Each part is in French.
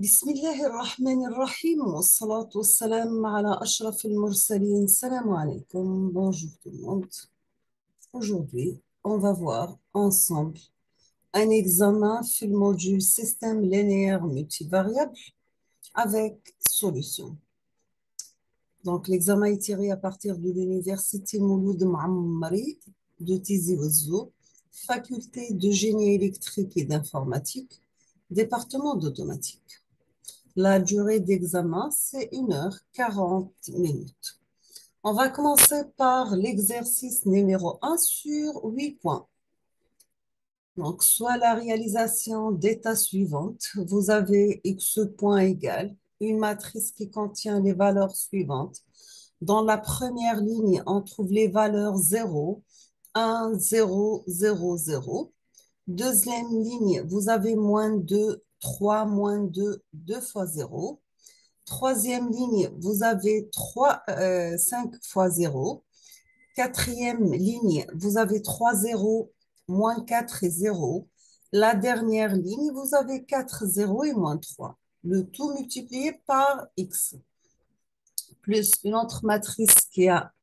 بسم الله الرحمن الرحيم والصلاة والسلام على أشرف المرسلين السلام عليكم Bonjour tout le monde Aujourd'hui, on va voir ensemble un examen sur le module système linéaire multivariable avec solution. Donc, l'examen est tiré à partir de l'université Mouloud Ma'ammari de Tizi Ouzou, faculté de génie électrique et d'informatique, département d'automatique. La durée d'examen, c'est 1 heure 40 minutes. On va commencer par l'exercice numéro 1 sur 8 points. Donc, soit la réalisation d'état suivante, vous avez x point égal, une matrice qui contient les valeurs suivantes. Dans la première ligne, on trouve les valeurs 0, 1, 0, 0, 0. Deuxième ligne, vous avez moins 2, 3 moins 2, 2 fois 0. Troisième ligne, vous avez 3, 5 euh, fois 0. Quatrième ligne, vous avez 3 0, moins 4 et 0. La dernière ligne, vous avez 4 0 et moins 3. Le tout multiplié par x. Plus une autre matrice qui a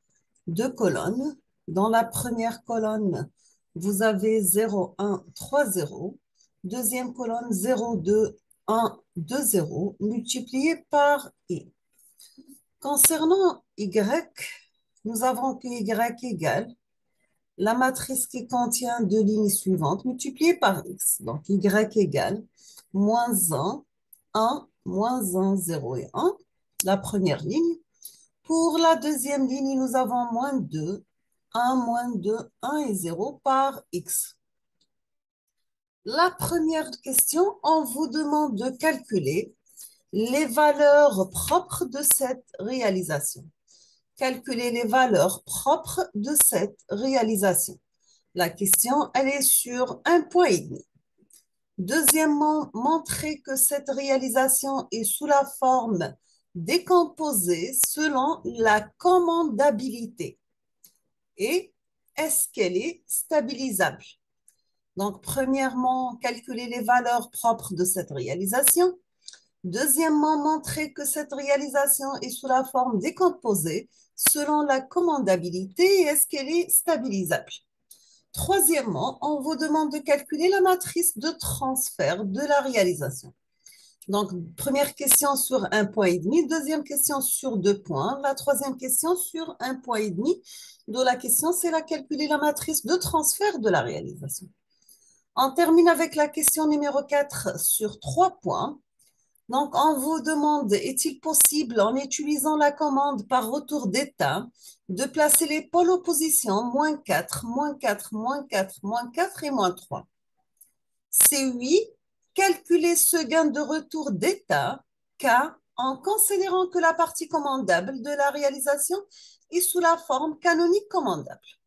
deux colonnes. Dans la première colonne, vous avez 0, 1, 3, 0. Deuxième colonne, 0, 2, 1, 2, 0, multiplié par i. Concernant y, nous avons que y égale la matrice qui contient deux lignes suivantes multipliées par x. Donc, y égale moins 1, 1, moins 1, 0 et 1, la première ligne. Pour la deuxième ligne, nous avons moins 2, 1, moins 2, 1 et 0 par x. La première question, on vous demande de calculer les valeurs propres de cette réalisation. Calculer les valeurs propres de cette réalisation. La question, elle est sur un point et demi. Deuxièmement, montrer que cette réalisation est sous la forme décomposée selon la commandabilité. Et est-ce qu'elle est stabilisable? Donc, premièrement, calculer les valeurs propres de cette réalisation. Deuxièmement, montrer que cette réalisation est sous la forme décomposée selon la commandabilité et est-ce qu'elle est stabilisable. Troisièmement, on vous demande de calculer la matrice de transfert de la réalisation. Donc, première question sur un point et demi, deuxième question sur deux points, la troisième question sur un point et demi, dont la question c'est la calculer la matrice de transfert de la réalisation. On termine avec la question numéro 4 sur trois points. Donc, on vous demande, est-il possible, en utilisant la commande par retour d'état, de placer les pôles opposition moins 4, moins 4, moins 4, moins 4 et moins 3 C'est oui. Calculer ce gain de retour d'état K en considérant que la partie commandable de la réalisation est sous la forme canonique commandable.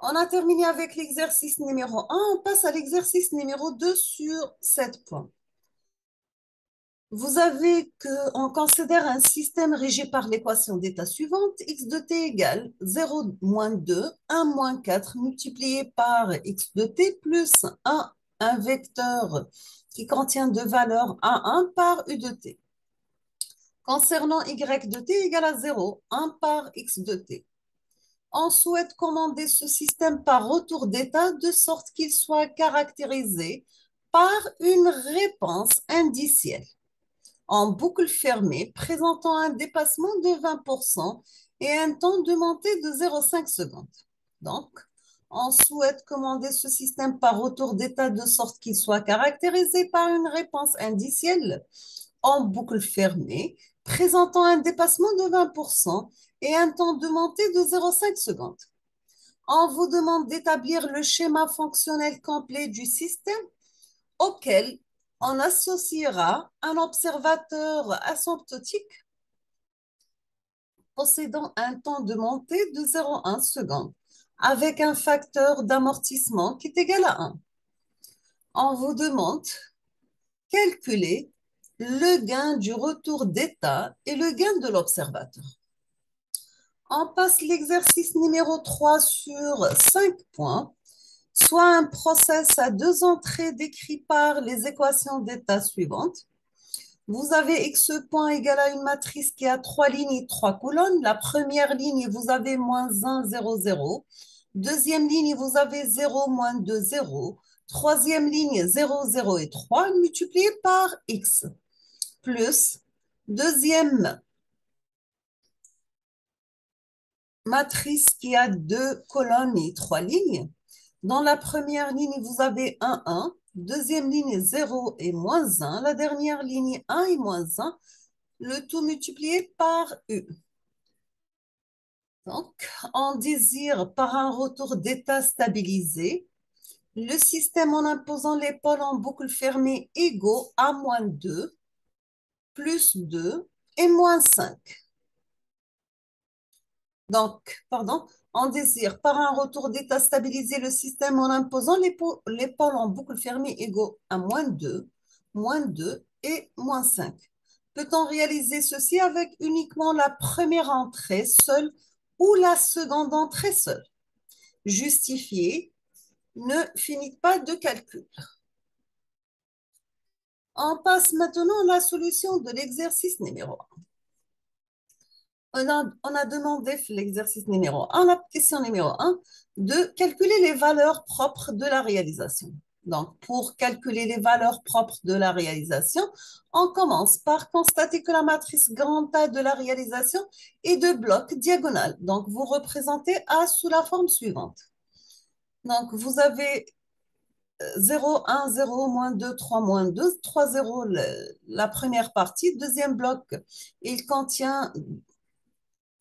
On a terminé avec l'exercice numéro 1. On passe à l'exercice numéro 2 sur 7 points. Vous avez qu'on considère un système régi par l'équation d'état suivante, x de t égale 0 moins 2, 1 moins 4 multiplié par x de t plus 1, un vecteur qui contient deux valeurs a1 par u de t. Concernant y de t égale à 0, 1 par x de t on souhaite commander ce système par retour d'état de sorte qu'il soit caractérisé par une réponse indicielle en boucle fermée présentant un dépassement de 20% et un temps de montée de 0,5 secondes. Donc, on souhaite commander ce système par retour d'état de sorte qu'il soit caractérisé par une réponse indicielle en boucle fermée présentant un dépassement de 20% et un temps de montée de 0,5 secondes. On vous demande d'établir le schéma fonctionnel complet du système auquel on associera un observateur asymptotique possédant un temps de montée de 0,1 seconde avec un facteur d'amortissement qui est égal à 1. On vous demande calculer le gain du retour d'état et le gain de l'observateur. On passe l'exercice numéro 3 sur 5 points, soit un process à deux entrées décrit par les équations d'état suivantes. Vous avez x point égal à une matrice qui a trois lignes et trois colonnes. La première ligne, vous avez moins 1, 0, 0. Deuxième ligne, vous avez 0, moins 2, 0. Troisième ligne, 0, 0 et 3 multiplié par x. Plus deuxième matrice qui a deux colonnes et trois lignes. Dans la première ligne, vous avez 1, 1. Deuxième ligne, 0 et moins 1. La dernière ligne, 1 et moins 1. Le tout multiplié par U. Donc, on désire par un retour d'état stabilisé le système en imposant les pôles en boucle fermée égaux à moins 2, plus 2 et moins 5. Donc, pardon, on désire par un retour d'état stabilisé le système en imposant les, pôles en boucle fermée égaux à moins 2, moins 2 et moins 5. Peut-on réaliser ceci avec uniquement la première entrée seule ou la seconde entrée seule? Justifier ne finit pas de calcul. On passe maintenant à la solution de l'exercice numéro 1 on a, demandé l'exercice numéro 1, la question numéro 1, de calculer les valeurs propres de la réalisation. Donc, pour calculer les valeurs propres de la réalisation, on commence par constater que la matrice grand A de la réalisation est de blocs diagonales. Donc, vous représentez A sous la forme suivante. Donc, vous avez 0, 1, 0, moins 2, 3, moins 2, 3, 0, la première partie. Deuxième bloc, il contient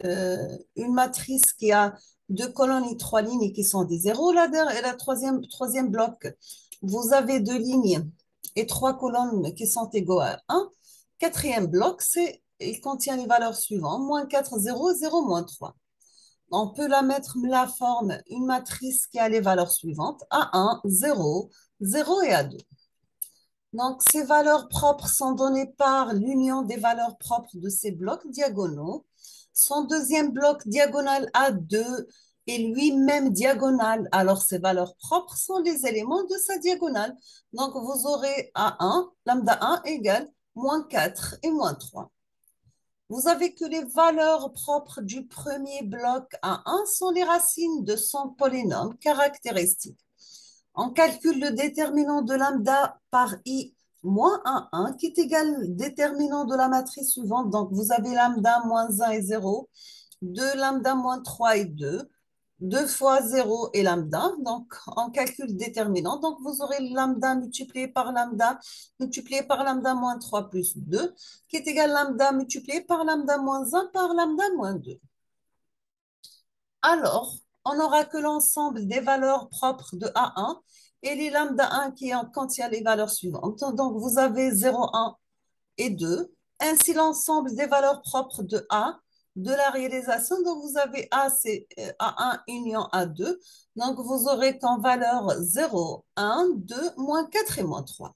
euh, une matrice qui a deux colonnes et trois lignes qui sont des zéros. Là, et la troisième, bloc, vous avez deux lignes et trois colonnes qui sont égaux à 1. Quatrième bloc, il contient les valeurs suivantes, moins 4, 0, 0, moins 3. On peut la mettre la forme, une matrice qui a les valeurs suivantes, A1, 0, 0 et A2. Donc, ces valeurs propres sont données par l'union des valeurs propres de ces blocs diagonaux son deuxième bloc diagonal A2 est lui-même diagonal. Alors, ses valeurs propres sont les éléments de sa diagonale. Donc, vous aurez A1, lambda 1 égale moins 4 et moins 3. Vous avez que les valeurs propres du premier bloc A1 sont les racines de son polynôme caractéristique. On calcule le déterminant de lambda par i moins 1, 1, qui est égal déterminant de la matrice suivante. Donc, vous avez lambda moins 1 et 0, 2 lambda moins 3 et 2, 2 fois 0 et lambda, donc en calcul déterminant. Donc, vous aurez lambda multiplié par lambda multiplié par lambda moins 3 plus 2, qui est égal lambda multiplié par lambda moins 1 par lambda moins 2. Alors, on aura que l'ensemble des valeurs propres de A1 et les lambda 1 qui contient les valeurs suivantes. Donc, vous avez 0, 1 et 2. Ainsi, l'ensemble des valeurs propres de A de la réalisation. Donc, vous avez A, c'est A1 euh, union A2. Donc, vous aurez qu'en valeur 0, 1, 2, moins 4 et moins 3.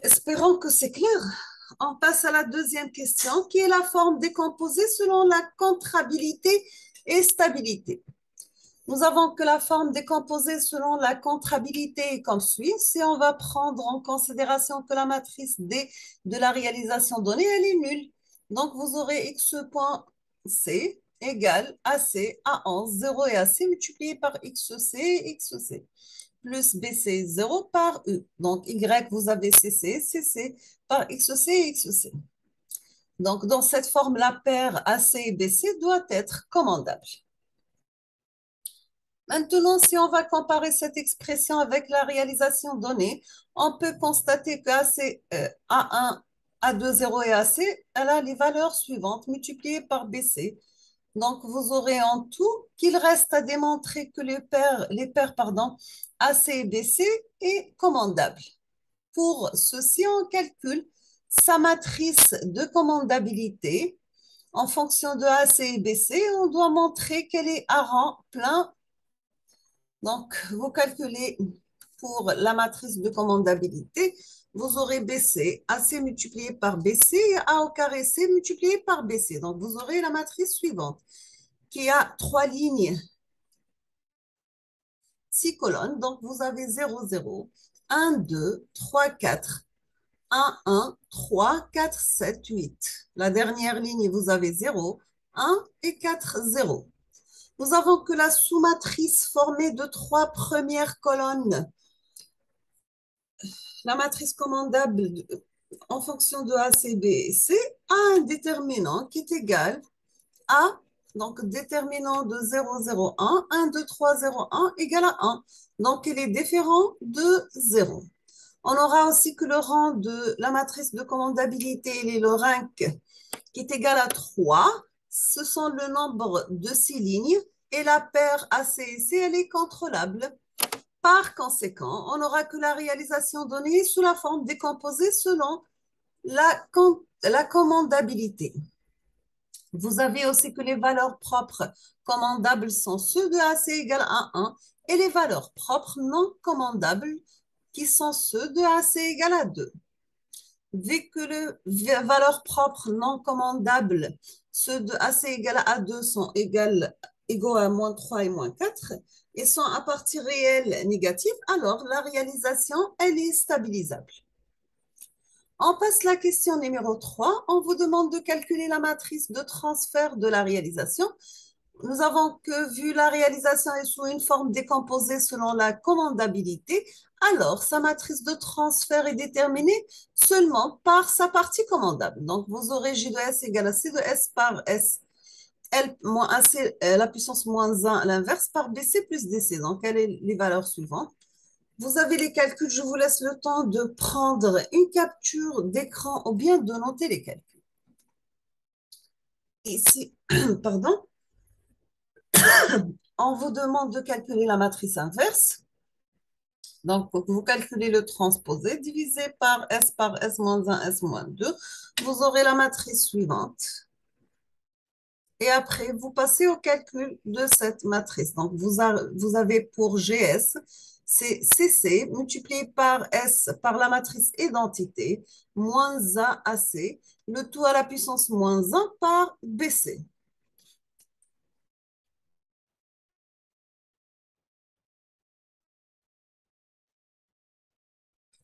Espérons que c'est clair. On passe à la deuxième question, qui est la forme décomposée selon la contrabilité et stabilité. Nous avons que la forme décomposée selon la contrabilité est comme suit. Si on va prendre en considération que la matrice D de la réalisation donnée, elle est nulle. Donc, vous aurez x point C égale AC, A11, 0 et AC multiplié par XC, XC, plus BC, 0 par U. Donc, Y, vous avez CC, CC par XC, XC. Donc, dans cette forme, la paire AC et BC doit être commandable. Maintenant, si on va comparer cette expression avec la réalisation donnée, on peut constater que AC, A1, A2, 0 et AC, elle a les valeurs suivantes multipliées par BC. Donc, vous aurez en tout qu'il reste à démontrer que les paires, les paires pardon, AC et BC est commandable. Pour ceci, on calcule sa matrice de commandabilité. En fonction de AC et BC, on doit montrer qu'elle est à rang plein donc, vous calculez pour la matrice de commandabilité, vous aurez BC, AC multiplié par BC et A au carré C multiplié par BC. Donc, vous aurez la matrice suivante qui a trois lignes, six colonnes. Donc, vous avez 0, 0, 1, 2, 3, 4. 1, 1, 3, 4, 7, 8. La dernière ligne, vous avez 0, 1 et 4, 0. Nous avons que la sous-matrice formée de trois premières colonnes. La matrice commandable en fonction de A, C, B et C a un déterminant qui est égal à, donc déterminant de 0, 0, 1, 1, 2, 3, 0, 1 égale à 1. Donc, il est différent de 0. On aura aussi que le rang de la matrice de commandabilité, il est le rank qui est égal à 3. Ce sont le nombre de ces lignes et la paire AC et C, elle est contrôlable. Par conséquent, on n'aura que la réalisation donnée sous la forme décomposée selon la, la commandabilité. Vous avez aussi que les valeurs propres commandables sont ceux de AC égale à 1 et les valeurs propres non commandables qui sont ceux de AC égale à 2. Vu que les valeurs propres non commandables, ceux de AC égale à 2 sont égaux à moins 3 et moins 4, et sont à partie réelle négative, alors la réalisation, elle est stabilisable. On passe la question numéro 3. On vous demande de calculer la matrice de transfert de la réalisation. Nous avons que vu la réalisation est sous une forme décomposée selon la commandabilité, alors sa matrice de transfert est déterminée seulement par sa partie commandable. Donc, vous aurez J de S égale à C de S par S L moins AC, euh, la puissance moins 1 à l'inverse par BC plus DC. Donc, quelles sont les valeurs suivantes Vous avez les calculs, je vous laisse le temps de prendre une capture d'écran ou bien de noter les calculs. Ici, pardon, on vous demande de calculer la matrice inverse. Donc, vous calculez le transposé divisé par S par S moins 1, S moins 2. Vous aurez la matrice suivante. Et après, vous passez au calcul de cette matrice. Donc, vous, avez pour GS, c'est CC multiplié par S par la matrice identité, moins AC, le tout à la puissance moins 1 par BC.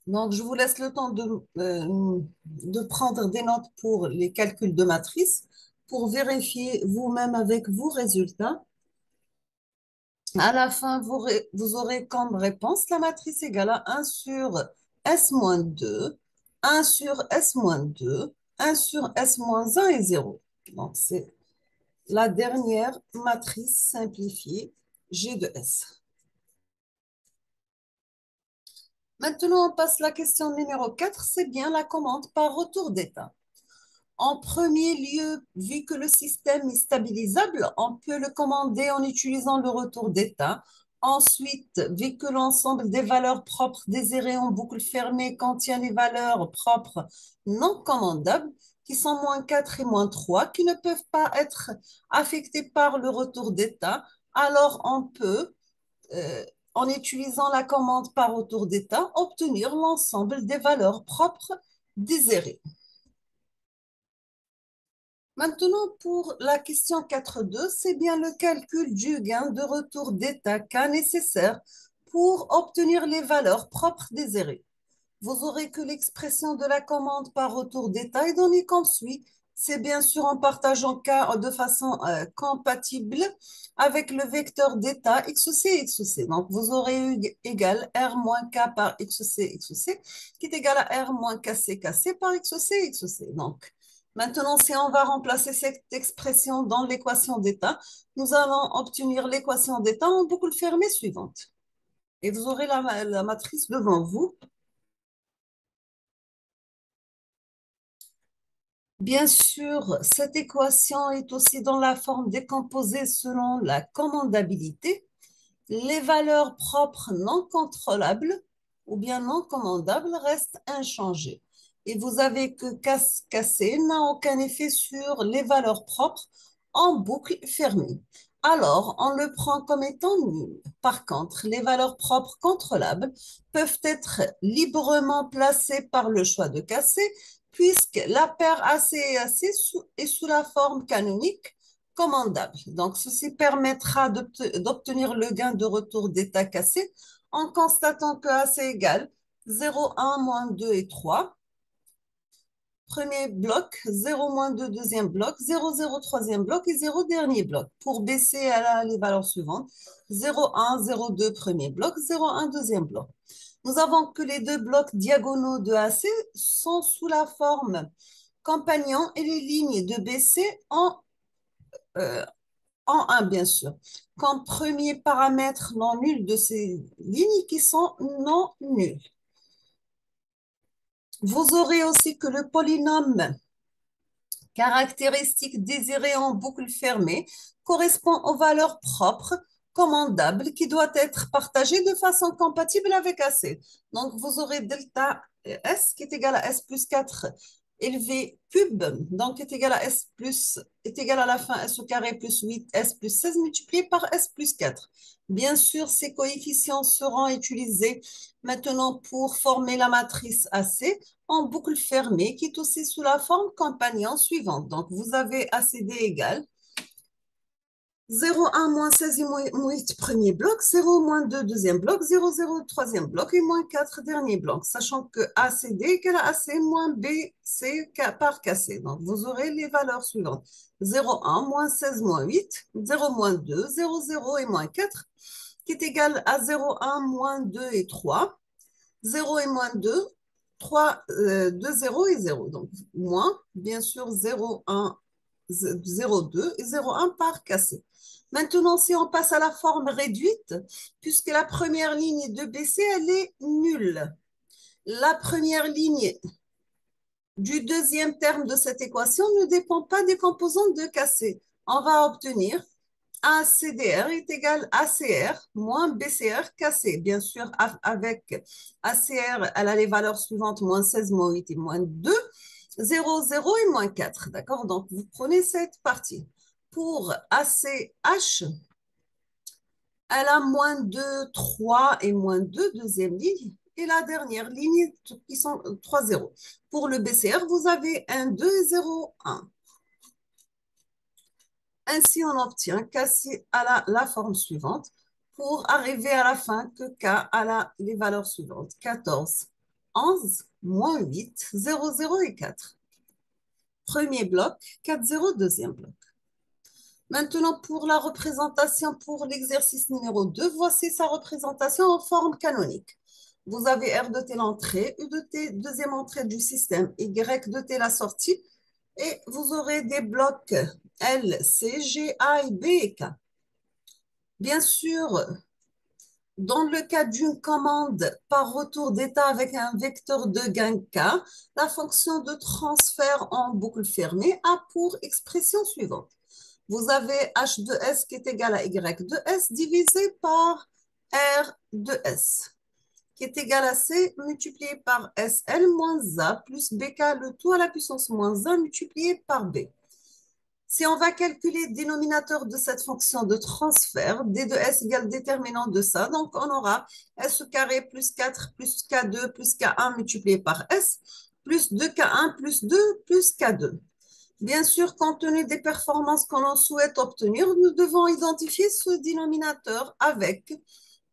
Donc, je vous laisse le temps de, euh, de prendre des notes pour les calculs de matrice pour vérifier vous-même avec vos résultats. À la fin, vous, aurez comme réponse la matrice égale à 1 sur S-2, 1 sur S-2, 1 sur S-1 et 0. Donc, c'est la dernière matrice simplifiée G de S. Maintenant, on passe à la question numéro 4, c'est bien la commande par retour d'état. En premier lieu, vu que le système est stabilisable, on peut le commander en utilisant le retour d'état. Ensuite, vu que l'ensemble des valeurs propres désirées en boucle fermée contient les valeurs propres non commandables, qui sont moins 4 et moins 3, qui ne peuvent pas être affectées par le retour d'état, alors on peut, euh, en utilisant la commande par retour d'état, obtenir l'ensemble des valeurs propres désirées. Maintenant, pour la question 4.2, c'est bien le calcul du gain de retour d'état K nécessaire pour obtenir les valeurs propres désirées. Vous aurez que l'expression de la commande par retour d'état est donnée comme suit. C'est bien sûr en partageant K de façon euh, compatible avec le vecteur d'état XC, XC. Donc, vous aurez eu égal R moins K par XC, XC, qui est égal à R moins KC, KC par XC, XC. Donc, Maintenant, si on va remplacer cette expression dans l'équation d'état, nous allons obtenir l'équation d'état en boucle fermée suivante. Et vous aurez la, matrice devant vous. Bien sûr, cette équation est aussi dans la forme décomposée selon la commandabilité. Les valeurs propres non contrôlables ou bien non commandables restent inchangées et vous avez que casser n'a aucun effet sur les valeurs propres en boucle fermée. Alors, on le prend comme étant nul. Par contre, les valeurs propres contrôlables peuvent être librement placées par le choix de casser, puisque la paire AC et AC est sous la forme canonique commandable. Donc, ceci permettra d'obtenir le gain de retour d'état cassé en constatant que AC égale 0, 1, moins 2 et 3 premier bloc, 0, moins 2, deuxième bloc, 0, 0, troisième bloc et 0, dernier bloc. Pour baisser, les valeurs suivantes. 0, 1, 0, 2, premier bloc, 0, 1, deuxième bloc. Nous avons que les deux blocs diagonaux de AC sont sous la forme compagnon et les lignes de BC en, euh, en 1, bien sûr. Comme premier paramètre non nul de ces lignes qui sont non nulles. Vous aurez aussi que le polynôme caractéristique désiré en boucle fermée correspond aux valeurs propres commandables qui doivent être partagées de façon compatible avec AC. Donc, vous aurez delta S qui est égal à S plus 4 élevé cube, donc est égal à S plus, est égal à la fin S au carré plus 8, S plus 16 multiplié par S plus 4. Bien sûr, ces coefficients seront utilisés maintenant pour former la matrice AC en boucle fermée qui est aussi sous la forme compagnon suivante. Donc, vous avez ACD égale 0, 1, moins 16 et moins 8, premier bloc, 0, moins 2, deuxième bloc, 0, 0, troisième bloc et moins 4, dernier bloc, sachant que ACD égale à AC moins BC par KC. Donc, vous aurez les valeurs suivantes. 0, 1, moins 16, moins 8, 0, moins 2, 0, 0 et moins 4, qui est égal à 0, 1, moins 2 et 3, 0 et moins 2, 3, 2, 0 et 0. Donc, moins, bien sûr, 0, 1, 0, 2 et 0, 1 par KC. Maintenant, si on passe à la forme réduite, puisque la première ligne de BC, elle est nulle. La première ligne du deuxième terme de cette équation ne dépend pas des composantes de KC. On va obtenir ACDR est égal à ACR moins BCR KC. Bien sûr, avec ACR, elle a les valeurs suivantes, moins 16, moins 8 et moins 2, 0, 0 et moins 4. D'accord? Donc, vous prenez cette partie pour ACH, elle a moins 2, 3 et moins 2, deuxième ligne. Et la dernière ligne, qui sont 3, 0. Pour le BCR, vous avez 1, 2 0, 1. Ainsi, on obtient KC à la, la, forme suivante pour arriver à la fin que K a les valeurs suivantes. 14, 11, moins 8, 0, 0 et 4. Premier bloc, 4, 0, deuxième bloc. Maintenant, pour la représentation pour l'exercice numéro 2, voici sa représentation en forme canonique. Vous avez R de T l'entrée, U de T deuxième entrée du système, Y de T la sortie, et vous aurez des blocs L, C, G, A, B et K. Bien sûr, dans le cas d'une commande par retour d'état avec un vecteur de gain K, la fonction de transfert en boucle fermée a pour expression suivante vous avez H de S qui est égal à Y de S divisé par R de S, qui est égal à C multiplié par SL moins A plus BK, le tout à la puissance moins 1 multiplié par B. Si on va calculer le dénominateur de cette fonction de transfert, D de S égale déterminant de ça, donc on aura S carré plus 4 plus K2 plus K1 multiplié par S, plus 2K1 plus 2 plus K2. Bien sûr, compte tenu des performances que l'on souhaite obtenir, nous devons identifier ce dénominateur avec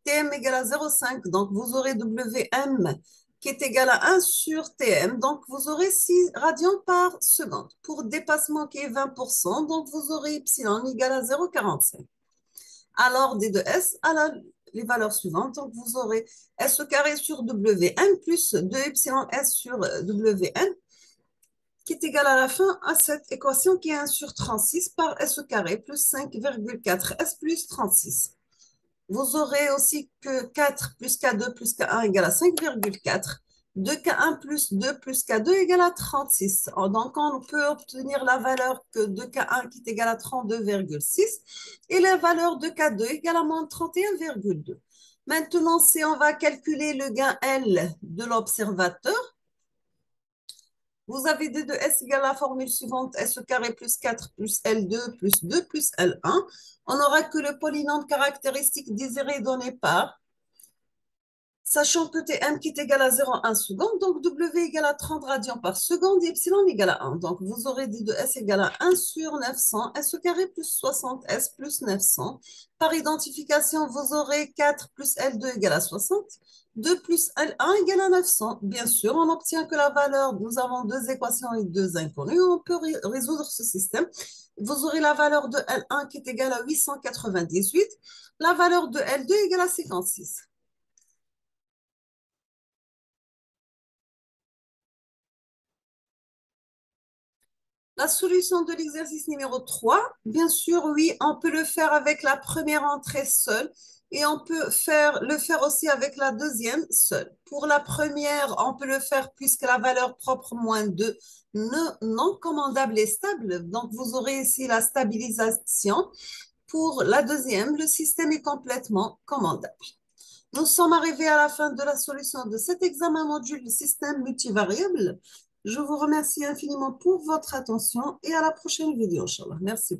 Tm égale à 0,5. Donc, vous aurez Wm qui est égal à 1 sur Tm. Donc, vous aurez 6 radians par seconde. Pour dépassement qui est 20%, donc vous aurez epsilon égal à 0,45. Alors, D de S à les valeurs suivantes. Donc, vous aurez S carré sur Wn plus 2 epsilon S sur Wn qui est égal à la fin à cette équation qui est 1 sur 36 par S au carré plus 5,4 S plus 36. Vous aurez aussi que 4 plus K2 plus K1 égale à 5,4. 2K1 plus 2 plus K2 égale à 36. Donc, on peut obtenir la valeur que 2K1 qui est égale à 32,6 et la valeur de K2 égale à moins 31,2. Maintenant, si on va calculer le gain L de l'observateur, vous avez D de S égale à la formule suivante, S carré plus 4 plus L2 plus 2 plus L1. On n'aura que le polynôme caractéristique désiré donné par Sachant que Tm qui est égal à 0,1 seconde, donc W égale à 30 radians par seconde et epsilon égale à 1. Donc, vous aurez dit de S égale à 1 sur 900, S au carré plus 60, S plus 900. Par identification, vous aurez 4 plus L2 égale à 60, 2 plus L1 égale à 900. Bien sûr, on obtient que la valeur, nous avons deux équations et deux inconnues, on peut résoudre ce système. Vous aurez la valeur de L1 qui est égale à 898, la valeur de L2 égale à 56. La solution de l'exercice numéro 3, bien sûr, oui, on peut le faire avec la première entrée seule et on peut le faire aussi avec la deuxième seule. Pour la première, on peut le faire puisque la valeur propre moins 2 non commandable et stable. Donc, vous aurez ici la stabilisation. Pour la deuxième, le système est complètement commandable. Nous sommes arrivés à la fin de la solution de cet examen module système multivariable. Je vous remercie infiniment pour votre attention et à la prochaine vidéo, Inch'Allah. Merci.